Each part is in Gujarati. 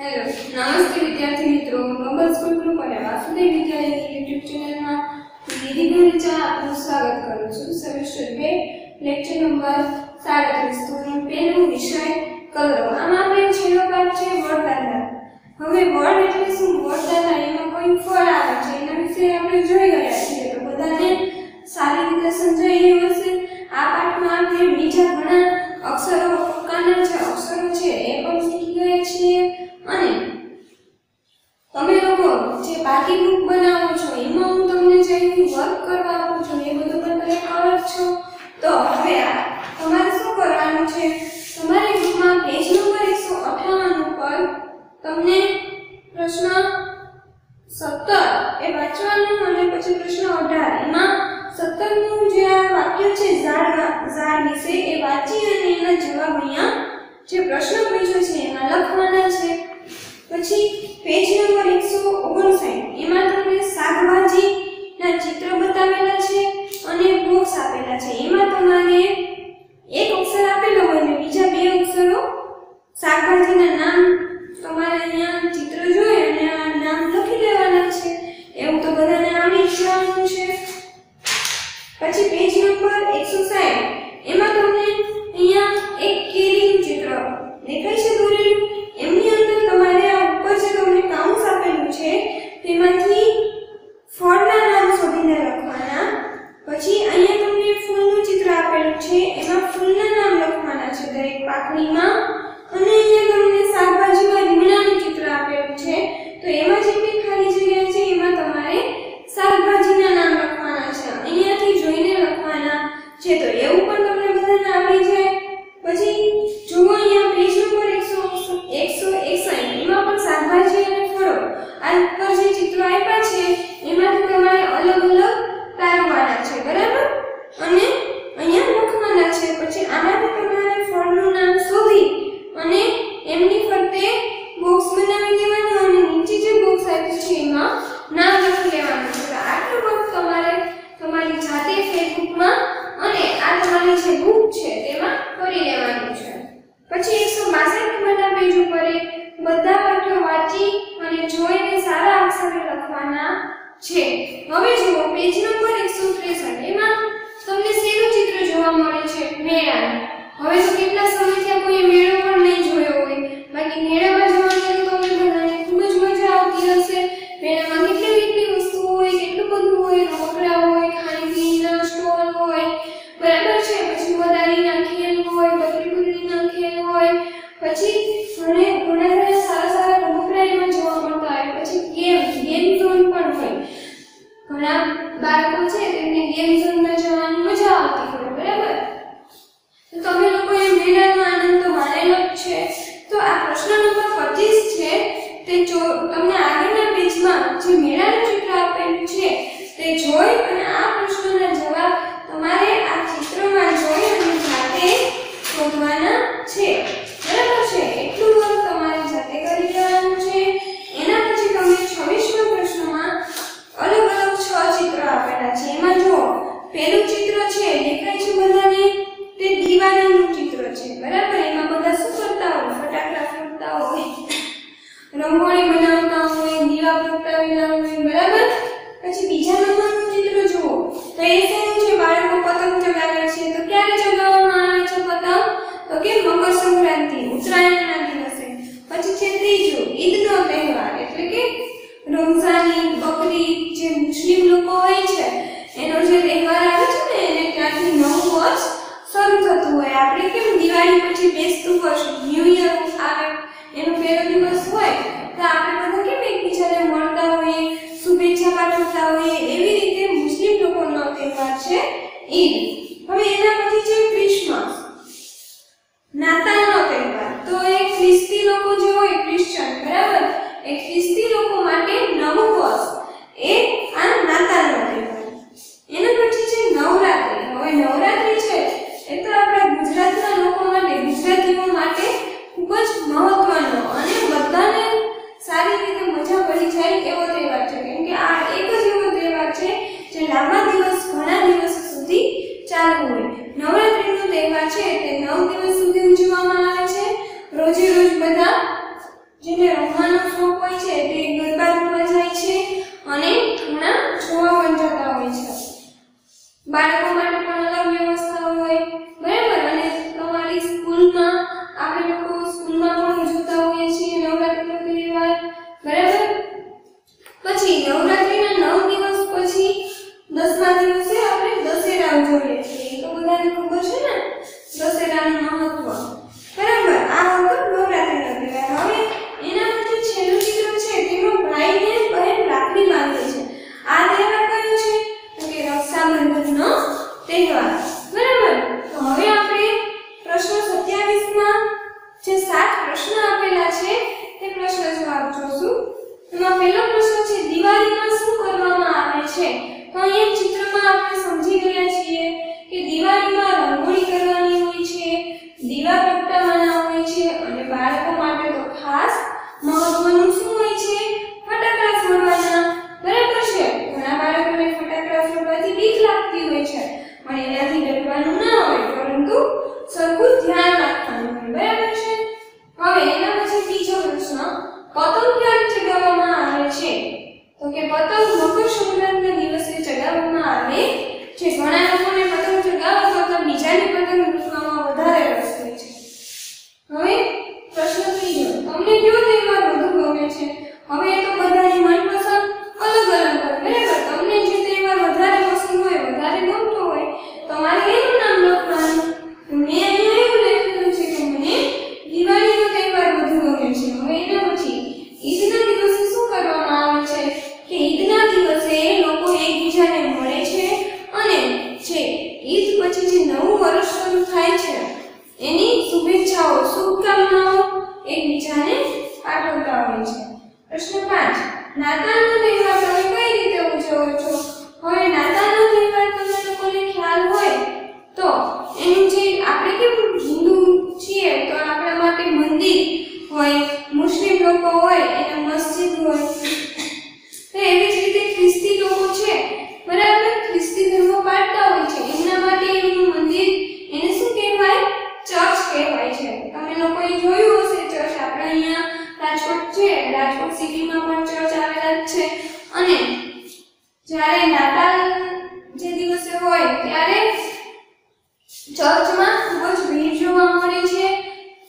હેલો નમસ્તે વિદ્યાર્થી મિત્રો. નોબલ સ્કૂલ ગ્રુપ અને વાસુદેવ વિદ્યાલયની યુટ્યુબ ચેનલમાં નિધિ ગોરેચા આપનું સ્વાગત કરું છું. સેમેસ્ટર બે લેક્ચર નંબર સાડત્રીસ. ધોરણ પહેલું વિષય કલરો. આમાં આપણે છેલ્લો પાઠ છે વડદાદા હવે વડ એટલે શું? વડદાદા એમાં કોઈ ફળ આવે છે. એના વિશે આપણે જોઈ ગયા છીએ તો બધાને સારી રીતે સમજાઈ હશે આ પાઠમાં આપણે બીજા ઘણા અક્ષરો પ્રકારના જે અક્ષરો છે એ પણ શીખી ગયા છીએ અને તમે લોકો જે બાકી બુક બનાવો છો એમાં હું તમને જે વર્ક કરવા આપું છું એ બધું પણ તમે કરો જ છો તો હવે આ તમારે શું કરવાનું છે તમારી બુકમાં પેજ નંબર એકસો અઠાવન ઉપર તમને પ્રશ્ન સત્તર એ વાંચવાનું અને પછી પ્રશ્ન અઢાર એમાં સત્તરનું જે આ વાક્ય છે ઝાડ ઝાડ વિશે એ વાંચી અને એના જવાબ અહીંયા જે પ્રશ્ન પૂછ્યો છે એમાં લખવાના છે પછી પેજ નંબર એકસો ઓગણસાઠ. એમાં તમને શાકભાજીના ચિત્ર બતાવેલા છે અને બોક્સ આપેલા છે. એમાં તમારે એક અક્ષર આપેલો હોય ને બીજા બે અક્ષરો શાકભાજીના નામ તમારે અહીંયા ચિત્ર જોઈએ અને આ નામ લખી દેવાના છે. એવું તો બધાને આવડી જવાનું છે. પછી પેજ નંબર 160 એમાં તમને અહીંયા એક કેરીનું ચિત્ર દેખાય છે દોરેલું એમની અંદર તમારે આ ઉપર જે તમને કાઉન્સ આપેલું છે તેમાંથી ફળના નામ શોધીને લખવાના પછી અહીંયા તમને ફૂલનું ચિત્ર આપેલું છે એમાં ફૂલના નામ લખવાના છે દરેક અને અહીંયા તમને શાકભાજીમાં રીંગણાનું ચિત્ર આપેલું છે. તો એમાં જે બી ખાલી જગ્યા છે, એમાં તમારે શાકભાજીના નામ લખવાના છે. અહીંયાથી જોઈને લખવાના છે. તો એવું પણ તમને બધાને આવડી જાય પછી જુઓ અહીંયા પેજ નંબર 100 161 એમાં પણ શાકભાજી અને ફળો આ ઉપર જે ચિત્રો આપ્યા છે એમાંથી તમારે અલગ અલગ તારવવાના છે બરાબર અને અહીંયા લખવાના છે પછી આમાંથી તમારે ફળનું નામ શોધી અને એમની ફરતે બોક્સ બનાવી દેવાનું અને નીચે જે બોક્સ આપ્યું છે એમાં નામ લખી લેવાનું છે તો આટલું વર્ક તમારે તમારી જાતે ફેસબુકમાં અને આ જે બુક છે, તેમાં કરી લેવાનું છે. પછી એકસો બાસઠ નંબરના પેજ ઉપર બધા વાક્યો વાંચી અને જોઈને સારા અક્ષરે લખવાના છે. હવે જુઓ પેજ નંબર એકસો ત્રેસઠ, એમાં તમને શેનું ચિત્ર જોવા મળે છે? મેળાનું. હવે તો કેટલા સમયથી આ કોઈ મેળો પણ નહીં જોયો હોય ઘણા બાળકો છે, તેમને ગેમ ઝોનમાં જવાની મજા આવતી હોય, બરાબર? તો તમે લોકોએ મેળાનો આનંદ તો માણેલો જ છે. તો આ પ્રશ્ન નંબર 25 છે, તે જો તમને આગળના પેજમાં જે મેળાનું ચિત્ર આપેલું છે, તે જોઈ અને આ પ્રશ્નના જવાબ તમારે આ ચિત્રમાં જોઈ અને જાતે શોધવાના છે બરાબર છે એટલું વર્ક તમારે જાતે કરી લેવાનું છે એના પછી તમને 26મા પ્રશ્નમાં અલગ અલગ છ ચિત્ર આપેલા છે એમાં જો પહેલું ચિત્ર છે દેખાય છે બધાને તે દિવાળીનું ચિત્ર છે બરાબર એમાં બધા શું કરતા હોય ફટાકડા ફોડતા હોય રંગોળી બનાવતા હોય, દીવા પ્રગટાવેલા હોય બરાબર? પછી બીજા નંબરનું ચિત્ર જુઓ. તો એ શેનું છે બાળકો પતંગ ચગાવે છે. તો ક્યારે ચગાવવામાં આવે છે પતંગ? તો કે મકર સંક્રાંતિ, ઉત્તરાયણના દિવસે. પછી છે ત્રીજું ઈદનો તહેવાર. એટલે કે રમઝાન બકરી જે મુસ્લિમ લોકો હોય છે, એનો જે તહેવાર આવે છે ને, એને ત્યાંથી નવું વર્ષ શરૂ થતું હોય. આપણે કેમ દિવાળી પછી બેસતું વર્ષ ન્યૂ યર આવે, એનો પહેલો દિવસ હોય તો આપણે બધા કેમ એકબીજાને મળતા હોઈએ, શુભેચ્છા પાઠવતા હોઈએ? એવી રીતે મુસ્લિમ લોકોનો તહેવાર છે ઈદ. હવે એના પછી નથી જાય એવો તહેવાર છે. કેમ કે આ એક જ એવો તહેવાર છે જે લાંબા દિવસ, ઘણા દિવસ સુધી ચાલવું હોય. નવરાત્રિનો તહેવાર છે તે નવ દિવસ સુધી ઉજવવામાં આવે છે. રોજે રોજ બધા જેને રમવાનો શોખ હોય છે તે ગરબા રમવા જાય છે અને ઘણા જોવા પણ જતા હોય છે. બાળકો લખવાનું ના હોય, પરંતુ સરખું ધ્યાન રાખવાનું હોય, બરાબર છે? હવે એના પછી બીજો પ્રશ્ન, પતંગ ક્યારે ચગાવવામાં આવે છે? તો કે પતંગ મકર સંક્રાંતિના દિવસે ચગાવવામાં આવે છે. ઘણા લોકોને પતંગ ચગાવવા કરતાં બીજાને પતંગ લૂંટવામાં વધારે રસ હોય છે. હવે પ્રશ્ન ત્રીજો, તમને કયો તહેવાર વધુ ગમે છે? હવે એ તો બધા આપણે કેવું હિન્દુ છીએ તો આપણા માટે મંદિર હોય, મુસ્લિમ લોકો હોય, એને મસ્જિદ હોય. તો એવી જ રીતે ખ્રિસ્તી લોકો છે. બરાબર, ખ્રિસ્તી ધર્મ પાડતા હોય છે. એમના માટે એનું મંદિર એને શું કહેવાય? ચર્ચ કહેવાય છે. તમે લોકોએ જોયું હશે, ચર્ચ આપણે અહીંયા રાજકોટ છે. રાજકોટ સિટીમાં પણ ચર્ચ આવેલા જ છે. અને જ્યારે નાતાલ જે દિવસે હોય, ત્યારે ચર્ચમાં ખૂબ જ ભીડ જોવા મળે છે.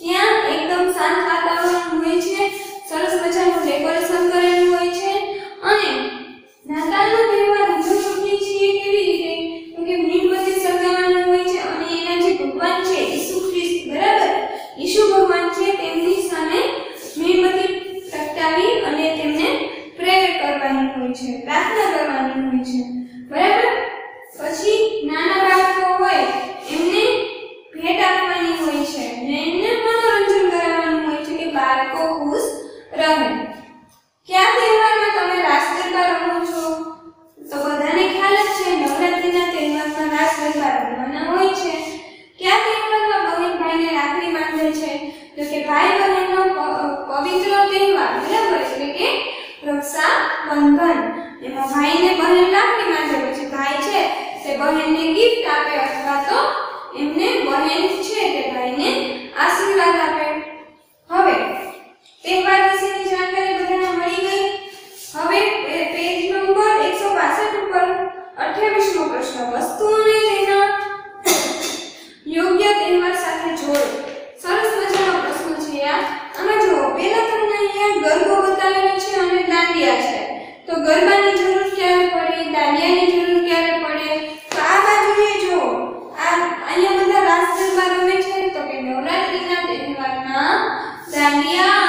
ત્યાં એકદમ શાંત વાતાવરણ હોય છે. સરસ મજાનું ડેકોરેશન કરે રક્ષા બંધન એમાં ભાઈને બહેન લાકડીમાં જરૂર છે ભાઈ છે તે બહેનને ગિફ્ટ આપે અથવા તો એમને બહેન છે તે ભાઈને આશીર્વાદ આપે. હવે, તહેવાર વિશેની જાણકારી બધાને મળી ગઈ? હવે પેજ નંબર 162 ઉપર 28મો પ્રશ્ન, વસ્તુઓ Alexandria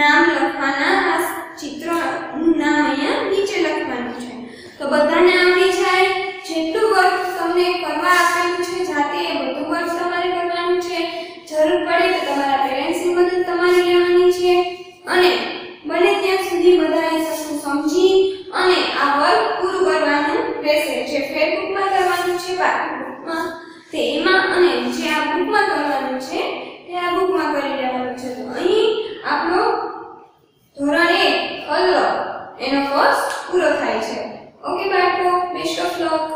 નામ લખવાના આ ચિત્રનું નામ અહીંયા નીચે લખવાનું છે. તો બધાને આવડી જાય જેટલું વર્ક તમને કરવા આપેલું છે, જાતે એ બધું વર્ક તમારે કરવાનું છે. જરૂર પડે તો તમારા પેરેન્ટ્સની મદદ તમારે લેવાની છે. અને બને ત્યાં સુધી બધાએ સસું સમજી અને આ વર્ક પૂરું કરવાનું રહેશે. જે ફેસબુકમાં કરવાનું છે પાકબુકમાં તે એમાં અને જે આ બુકમાં કરવાનું છે, તે આ બુકમાં કરી લેવાનું છે. તો અહીં આપણો ધોરણ 1 કલ્લો એનો કોર્સ પૂરો થાય છે. ઓકે બાળકો બેસ્ટ ઓફ લક